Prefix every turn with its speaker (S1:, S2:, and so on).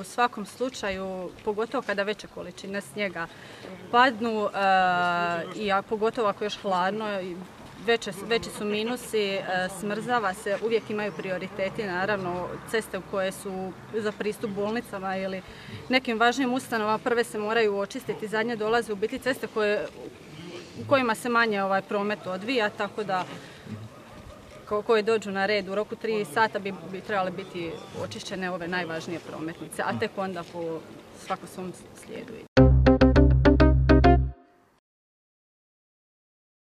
S1: U svakom slučaju, pogotovo kada veće količine snijega padnu, i a pogotovo ako je još hladno, veći su minusi, smrzava se, uvijek imaju prioriteti, naravno ceste koje su za pristup bolnicama ili nekim važnim ustanovama, prve se moraju očistiti, zadnje dolaze u biti ceste u kojima se manje ovaj promet odvija, tako da koje dođu na red u roku tri sata bi, bi trebale biti očišćene ove najvažnije prometnice, a tek onda po svako svom slijedu ide.